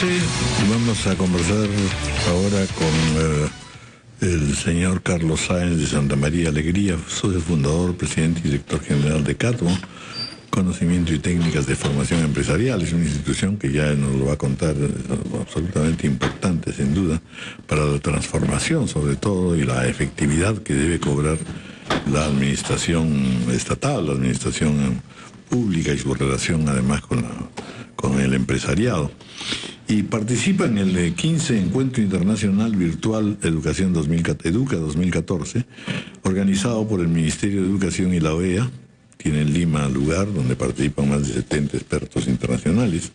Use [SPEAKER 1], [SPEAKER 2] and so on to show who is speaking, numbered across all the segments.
[SPEAKER 1] 12 vamos a conversar ahora con el señor Carlos Sáenz de Santa María Alegría, socio fundador, presidente y director general de CATO, Conocimiento y Técnicas de Formación Empresarial. Es una institución que ya nos lo va a contar, eh, absolutamente importante, sin duda, para la transformación sobre todo y la efectividad que debe cobrar la administración estatal, la administración pública y su relación además con el empresariado. Y participa en el 15 Encuentro Internacional Virtual Educación 2014, Educa 2014, organizado por el Ministerio de Educación y la OEA. Tiene en Lima lugar donde participan más de 70 expertos internacionales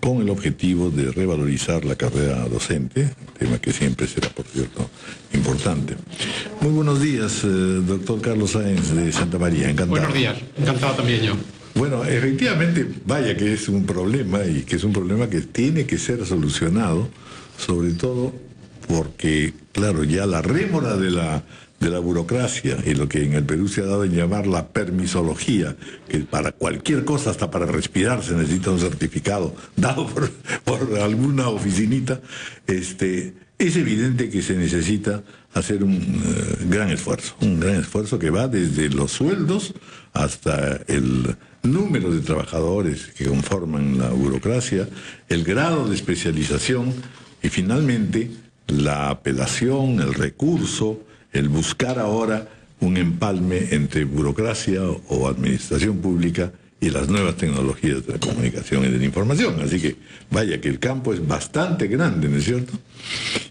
[SPEAKER 1] con el objetivo de revalorizar la carrera docente, tema que siempre será, por cierto, importante. Muy buenos días, eh, doctor Carlos Sáenz de Santa María, encantado.
[SPEAKER 2] Buenos días, encantado también yo.
[SPEAKER 1] Bueno, efectivamente, vaya que es un problema y que es un problema que tiene que ser solucionado, sobre todo porque, claro, ya la rémora de la, de la burocracia y lo que en el Perú se ha dado en llamar la permisología, que para cualquier cosa, hasta para respirar, se necesita un certificado dado por, por alguna oficinita, este, es evidente que se necesita hacer un eh, gran esfuerzo, un gran esfuerzo que va desde los sueldos hasta el número de trabajadores que conforman la burocracia, el grado de especialización y finalmente la apelación, el recurso, el buscar ahora un empalme entre burocracia o administración pública y las nuevas tecnologías de la comunicación y de la información. Así que vaya que el campo es bastante grande, ¿no es cierto?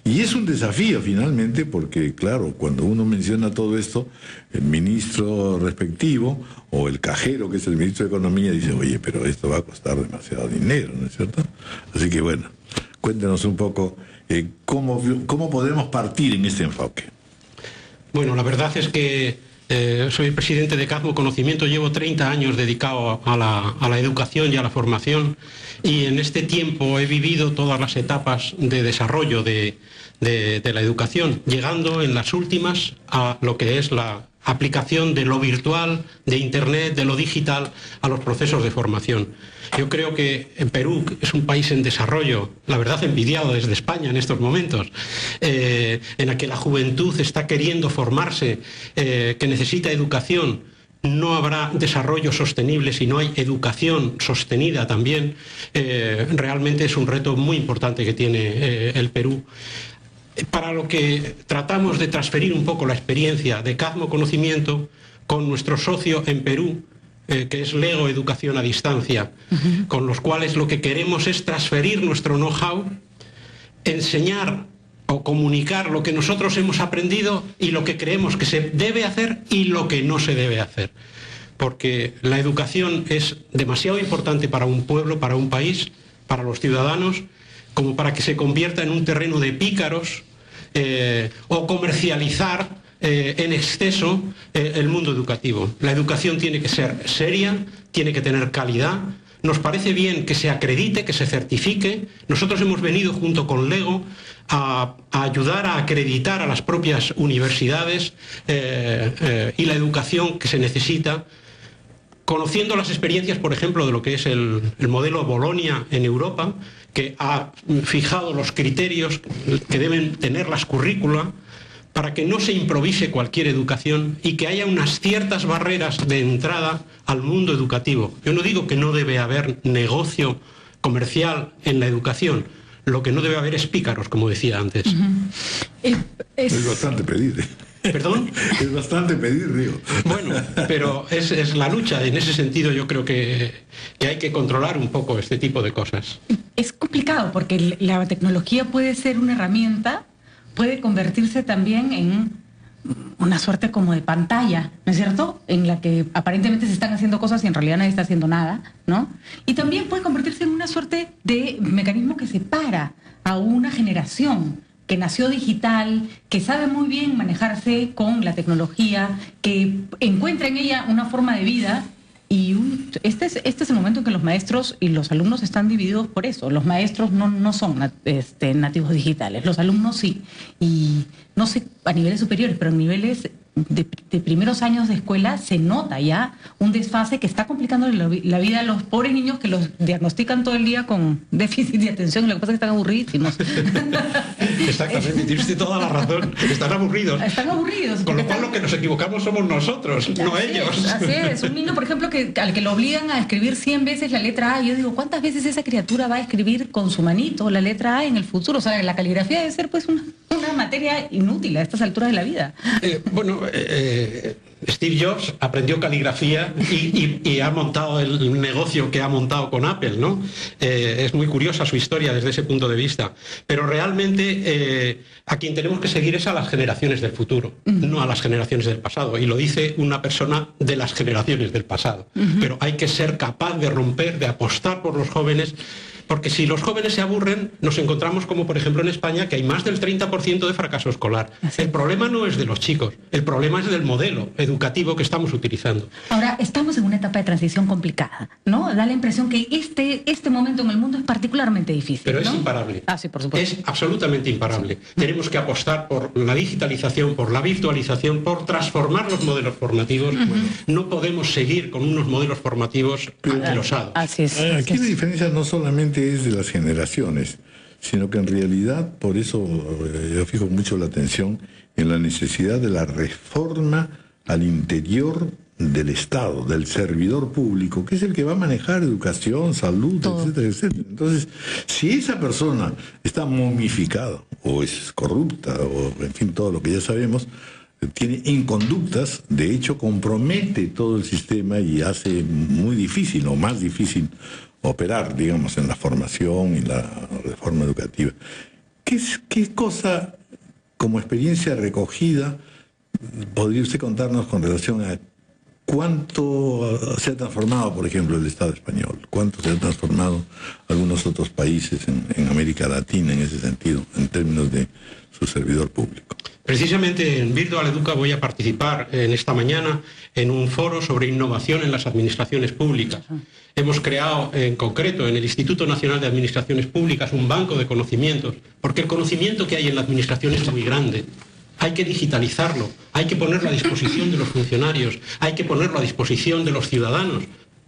[SPEAKER 1] Y es un desafío finalmente porque, claro, cuando uno menciona todo esto, el ministro respectivo o el cajero, que es el ministro de Economía, dice, oye, pero esto va a costar demasiado dinero, ¿no es cierto? Así que bueno, cuéntenos un poco eh, cómo, cómo podemos partir en este enfoque.
[SPEAKER 2] Bueno, la verdad es que eh, soy presidente de Casmo Conocimiento, llevo 30 años dedicado a la, educación y a la formación y en este tiempo he vivido todas las etapas de desarrollo de, de la educación, llegando en las últimas a lo que es la aplicación de lo virtual, de Internet, de lo digital a los procesos de formación. Yo creo que en Perú es un país en desarrollo, la verdad envidiado desde España en estos momentos, eh, en la que la juventud está queriendo formarse, eh, que necesita educación. No habrá desarrollo sostenible si no hay educación sostenida también. Eh, realmente es un reto muy importante que tiene el Perú para lo que tratamos de transferir un poco la experiencia de Cadmo Conocimiento con nuestro socio en Perú, eh, que es Lego Educación a Distancia, con los cuales lo que queremos es transferir nuestro know-how, enseñar o comunicar lo que nosotros hemos aprendido y lo que creemos que se debe hacer y lo que no se debe hacer. Porque la educación es demasiado importante para un pueblo, para un país, para los ciudadanos, como para que se convierta en un terreno de pícaros eh, o comercializar eh, en exceso eh, el mundo educativo. La educación tiene que ser seria, tiene que tener calidad. Nos parece bien que se acredite, que se certifique. Nosotros hemos venido junto con Lego a, ayudar a acreditar a las propias universidades y la educación que se necesita conociendo las experiencias, por ejemplo, de lo que es el, modelo Bolonia en Europa, que ha fijado los criterios que deben tener las currícula para que no se improvise cualquier educación y que haya unas ciertas barreras de entrada al mundo educativo. Yo no digo que no debe haber negocio comercial en la educación, lo que no debe haber es pícaros, como decía antes.
[SPEAKER 1] es... bastante pedir.
[SPEAKER 2] ¿Perdón?
[SPEAKER 1] Es bastante pedir, digo.
[SPEAKER 2] Bueno, pero es, la lucha. En ese sentido yo creo que, hay que controlar un poco este tipo de cosas.
[SPEAKER 3] Es complicado porque la tecnología puede ser una herramienta, puede convertirse también en una suerte como de pantalla, ¿no es cierto? En la que aparentemente se están haciendo cosas y en realidad nadie está haciendo nada, ¿no? Y también puede convertirse en una suerte de mecanismo que separa a una generación que nació digital, que sabe muy bien manejarse con la tecnología, que encuentra en ella una forma de vida. Y este, es, este es el momento en que los maestros y los alumnos están divididos por eso. Los maestros no, no son este, nativos digitales, los alumnos sí. Y no sé a niveles superiores, pero a niveles de, primeros años de escuela se nota ya un desfase que está complicando la, vida a los pobres niños que los diagnostican todo el día con déficit de atención lo que pasa es que están aburridísimos.
[SPEAKER 2] Exactamente, tienes toda la razón. Están aburridos.
[SPEAKER 3] Están aburridos.
[SPEAKER 2] Con lo cual lo que nos equivocamos somos nosotros, no ellos.
[SPEAKER 3] así es. Un niño, por ejemplo, que, al que lo obligan a escribir 100 veces la letra A, yo digo, ¿cuántas veces esa criatura va a escribir con su manito la letra A en el futuro? O sea, la caligrafía debe ser pues una, materia inútil a estas alturas de la vida.
[SPEAKER 2] Eh, bueno, eh, Steve Jobs aprendió caligrafía y, ha montado el negocio que ha montado con Apple, ¿no? Eh, es muy curiosa su historia desde ese punto de vista. Pero realmente a quien tenemos que seguir es a las generaciones del futuro, no a las generaciones del pasado. Y lo dice una persona de las generaciones del pasado. Pero hay que ser capaz de romper, de apostar por los jóvenes porque si los jóvenes se aburren, nos encontramos como por ejemplo en España, que hay más del 30% de fracaso escolar. El problema no es de los chicos, el problema es del modelo educativo que estamos utilizando.
[SPEAKER 3] Ahora, estamos en una etapa de transición complicada, ¿no? Da la impresión que este, este momento en el mundo es particularmente difícil.
[SPEAKER 2] Pero es imparable.
[SPEAKER 3] Ah, sí, por supuesto.
[SPEAKER 2] Es absolutamente imparable. Tenemos que apostar por la digitalización, por la virtualización, por transformar los modelos formativos. No podemos seguir con unos modelos formativos anquilosados.
[SPEAKER 3] Así es.
[SPEAKER 1] Aquí la diferencia no solamente es de las generaciones, sino que en realidad, por eso eh, yo fijo mucho la atención en la necesidad de la reforma al interior del Estado, del servidor público, que es el que va a manejar educación, salud, etcétera, etcétera. Entonces, si esa persona está momificada, o es corrupta, o en fin, todo lo que ya sabemos, tiene inconductas, de hecho compromete todo el sistema y hace muy difícil o más difícil operar, digamos, en la formación y la reforma educativa. ¿Qué, qué cosa, como experiencia recogida, podría usted contarnos con relación a cuánto se ha transformado, por ejemplo, el Estado español? ¿Cuánto se ha transformado algunos otros países en, América Latina en ese sentido, en términos de su servidor público?
[SPEAKER 2] Precisamente en Virtual Educa voy a participar en esta mañana en un foro sobre innovación en las administraciones públicas. Hemos creado en concreto en el Instituto Nacional de Administraciones Públicas un banco de conocimientos, porque el conocimiento que hay en la administración es muy grande. Hay que digitalizarlo, hay que ponerlo a disposición de los funcionarios, hay que ponerlo a disposición de los ciudadanos,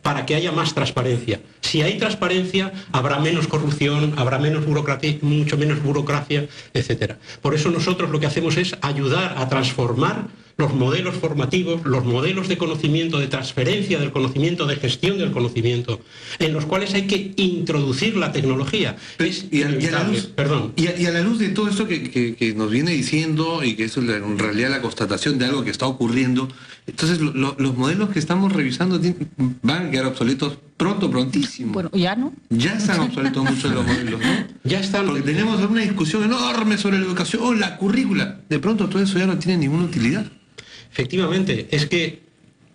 [SPEAKER 2] para que haya más transparencia. Si hay transparencia, habrá menos corrupción, habrá menos burocracia, mucho menos burocracia, etc. Por eso nosotros lo que hacemos es ayudar a transformar los modelos formativos, los modelos de conocimiento, de transferencia del conocimiento, de gestión del conocimiento, en los cuales hay que introducir la tecnología.
[SPEAKER 4] y, a, la luz, perdón. Y, a, la luz de todo esto que, nos viene diciendo y que es en realidad la constatación de algo que está ocurriendo, entonces los modelos que estamos revisando van a quedar obsoletos pronto, prontísimo.
[SPEAKER 3] Bueno, ya no.
[SPEAKER 4] Ya están obsoletos muchos de los modelos, ¿no?
[SPEAKER 2] Ya están.
[SPEAKER 4] Porque tenemos una discusión enorme sobre la educación, la currícula. De pronto todo eso ya no tiene ninguna utilidad.
[SPEAKER 2] Efectivamente, es que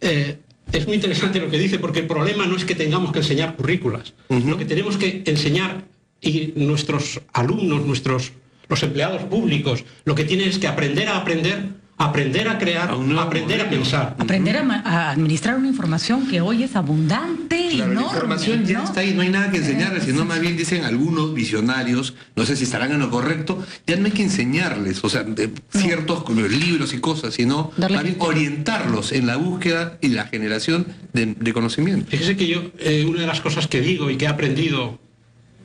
[SPEAKER 2] eh, es muy interesante lo que dice, porque el problema no es que tengamos que enseñar currículas. Lo que tenemos que enseñar y nuestros alumnos, nuestros los empleados públicos, lo que tienen es que aprender a aprender aprender a crear, aprender a pensar.
[SPEAKER 3] Aprender a, administrar una información que hoy es abundante y
[SPEAKER 4] La información ya está ahí, no hay nada que enseñarles, sino más bien dicen algunos visionarios, no sé si estarán en lo correcto, ya no hay que enseñarles, o sea, ciertos libros y cosas, sino más bien orientarlos en la búsqueda y la generación de, conocimiento.
[SPEAKER 2] Fíjese que yo, eh, una de las cosas que digo y que he aprendido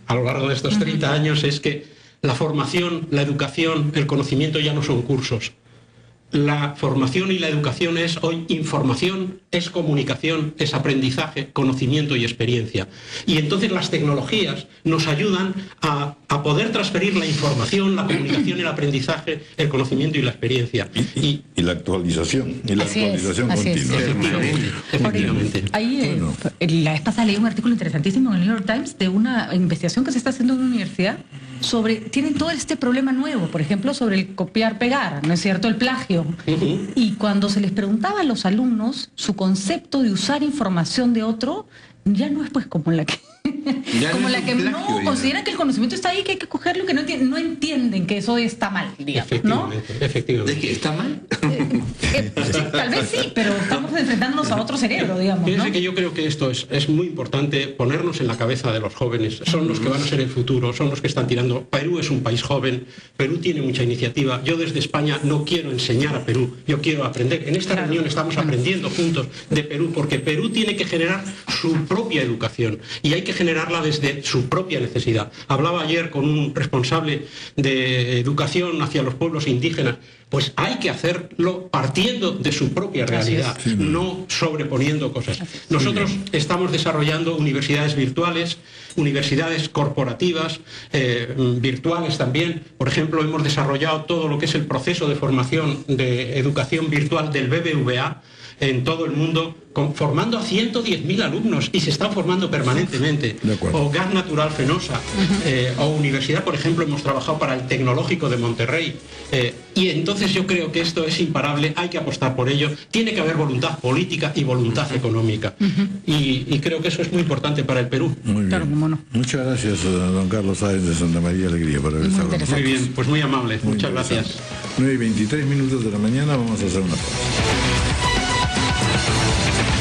[SPEAKER 2] a lo largo de estos 30 años es que la formación, la educación, el conocimiento ya no son cursos la formación y la educación es hoy información, es comunicación, es aprendizaje, conocimiento y experiencia. Y entonces las tecnologías nos ayudan a, poder transferir la información, la comunicación, el aprendizaje, el conocimiento y la experiencia.
[SPEAKER 1] Y, la actualización, y la actualización continua.
[SPEAKER 3] Efectivamente. Ahí, eh, la vez pasada leí un artículo interesantísimo en el New York Times de una investigación que se está haciendo en una universidad sobre, tienen todo este problema nuevo, por ejemplo, sobre el copiar-pegar, ¿no es cierto? El plagio. Y cuando se les preguntaba a los alumnos, su concepto de usar información de otro ya no es pues como la que como la que no consideran que el conocimiento está ahí, que hay que cogerlo, que no entienden, no entienden que eso está mal, digamos,
[SPEAKER 2] efectivamente,
[SPEAKER 4] ¿no? Efectivamente. ¿De que está mal?
[SPEAKER 3] Eh, eh, tal vez sí, pero estamos en enfrentándonos a otro cerebro, digamos.
[SPEAKER 2] Fíjense que yo creo que esto es, es muy importante ponernos en la cabeza de los jóvenes. Son los que van a ser el futuro, son los que están tirando. Perú es un país joven, Perú tiene mucha iniciativa. Yo desde España no quiero enseñar a Perú, yo quiero aprender. En esta reunión estamos aprendiendo juntos de Perú, porque Perú tiene que generar su propia educación y hay que generarla desde su propia necesidad. Hablaba ayer con un responsable de educación hacia los pueblos indígenas pues hay que hacerlo partiendo de su propia realidad, no sobreponiendo cosas. Nosotros estamos desarrollando universidades virtuales, universidades corporativas, eh, virtuales también. Por ejemplo, hemos desarrollado todo lo que es el proceso de formación de educación virtual del BBVA en todo el mundo formando a 110.000 alumnos y se están formando permanentemente. O Gas Natural Fenosa, eh, o Universidad, por ejemplo, hemos trabajado para el Tecnológico de Monterrey. Eh, y entonces yo creo que esto es imparable, hay que apostar por ello. Tiene que haber voluntad política y voluntad económica. y, creo que eso es muy importante para el Perú.
[SPEAKER 1] Muy bien. Muchas gracias, don Carlos Sáenz de Santa María Alegría, por haber estado
[SPEAKER 2] Muy bien, pues muy amable. Muchas gracias.
[SPEAKER 1] 9 y 23 minutos de la mañana, vamos a hacer una pausa. すいません。